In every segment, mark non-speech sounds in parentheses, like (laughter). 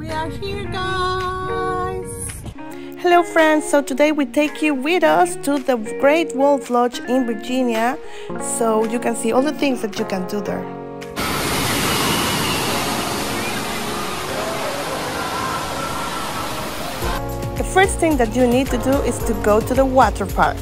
We are here, guys. Hello, friends. So today we take you with us to the Great Wolf Lodge in Virginia, so you can see all the things that you can do there. The first thing that you need to do is to go to the water park.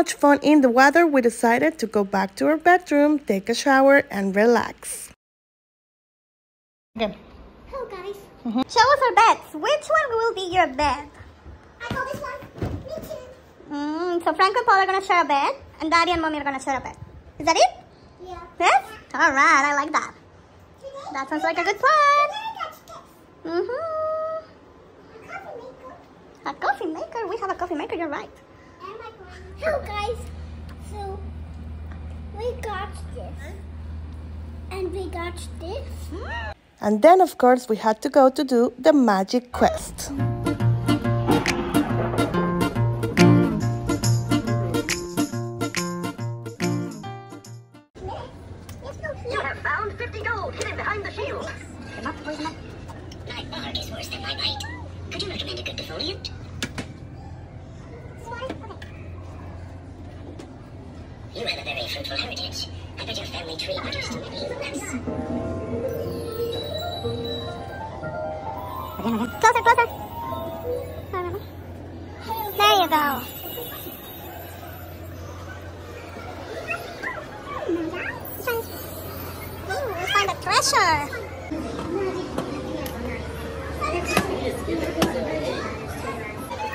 Much fun in the water, we decided to go back to our bedroom, take a shower, and relax. Okay. Hello guys. Show us our beds. Which one will be your bed? I call this one. Me too. Mm, so Frank and Paul are gonna share a bed, and Daddy and Mommy are gonna share a bed. Is that it? Yeah. Yes? All right. I like that. That sounds like a good plan. Mm-hmm. A coffee maker. We have a coffee maker. You're right. Hello guys. So we got this. And we got this. And then, of course, we had to go to do the magic quest. You have found 50 gold hidden behind the shield. Come up, boys. My bark is worse than my bite. Could you recommend a good defoliant? You have a very fruitful heritage. I bet your family tree produced many nuts. Again, again. Closer, closer. There you go. Ooh, we a treasure.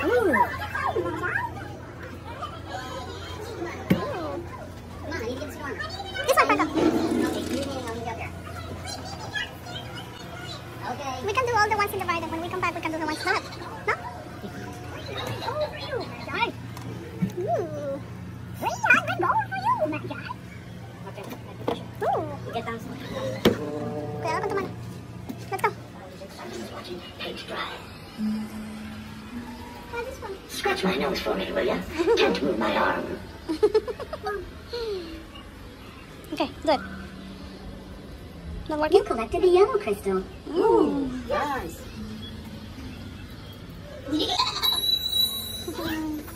This Paint dry. Try this one. Scratch my nose for me, will you? Can't move my arm. (laughs) Okay, good. Not working? You collected a yellow crystal. Ooh, mm. nice. Ooh. (laughs)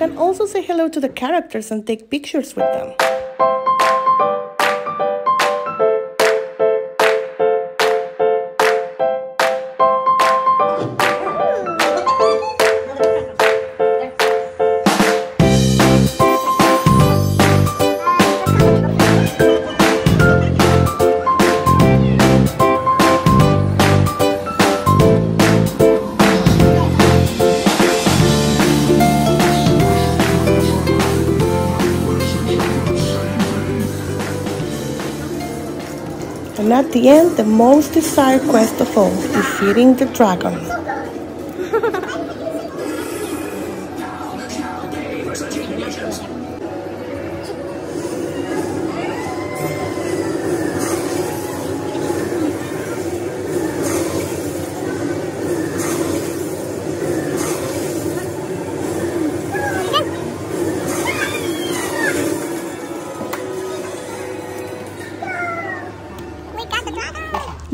can also say hello to the characters and take pictures with them. And at the end, the most desired quest of all, defeating the dragon.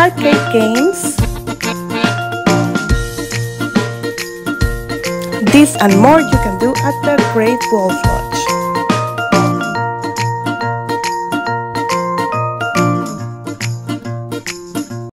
arcade games. This and more you can do at the Great Wolf Lodge.